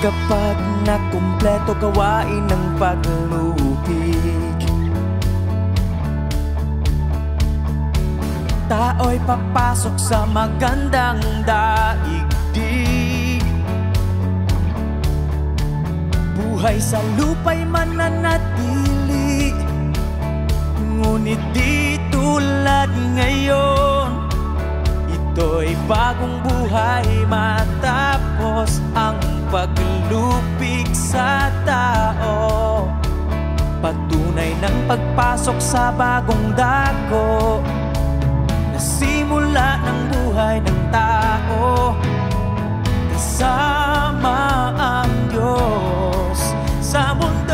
Kapag nakumpleto gawain ng paglupig Tao'y papasok sa magandang daigdig. Buhay sa lupa'y mananatili Ngunit di tulad ngayon Ito'y bagong buhay matapos pagpasok sa bagong dako. Nasimula ng buhay ng tao. Kasama ang Diyos sa mundo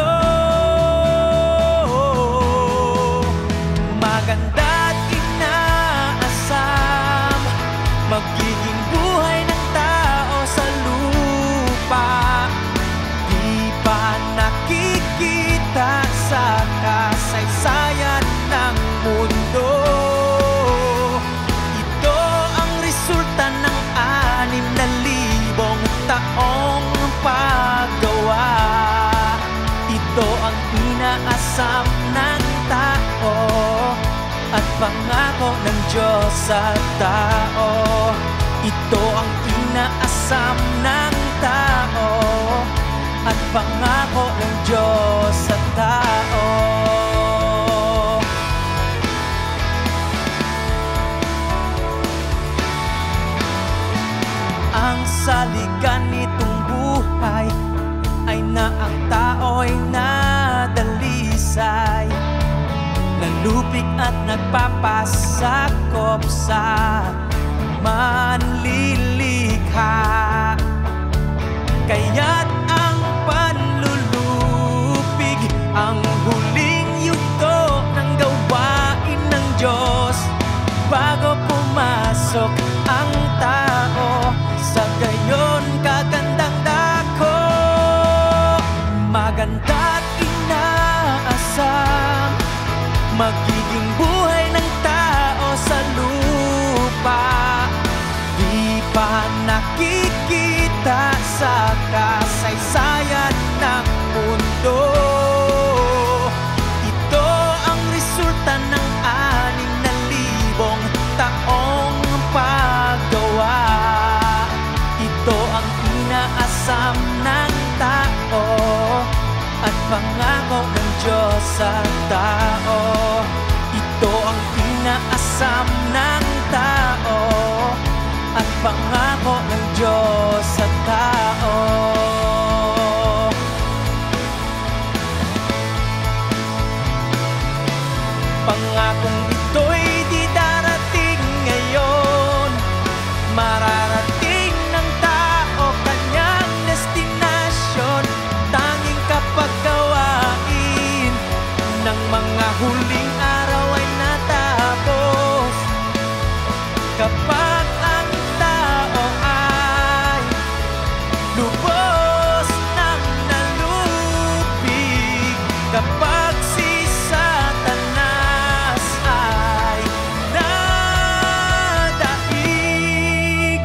inaasam ng tao At pangako ng Diyos sa tao. Ito ang inaasam ng tao At pangako at nagpapasakop sa manlilikha. Kaya't ang panlulupig ang huling yugto ng gawain ng Diyos. Bago pumasok ang tao sa gayon kagandang dako. Maganda't inaasam Magiging pangako ng Diyos sa tao. Ito ang inaasam ng tao At pangako ng Diyos sa tao mga huling araw ay natapos. Kapag ang tao ay lubos ng nalupig Kapag si Satanas ay nadaig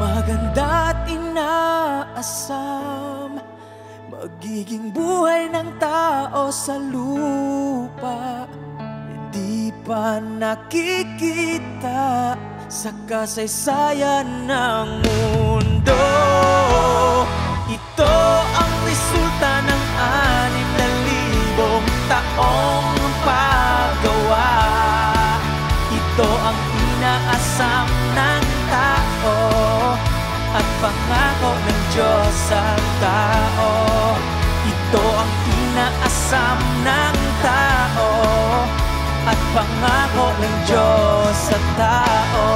Maganda't inaasam Magiging buhay sa lupa Di pa nakikita sa kasaysayan ng mundo. Ito ang resulta ng anim na libong taong paggawa. Ito ang inaasam ng tao At pangako ng Diyos sa tao. Ito ang inaasam ng tao At pangako ng Diyos sa tao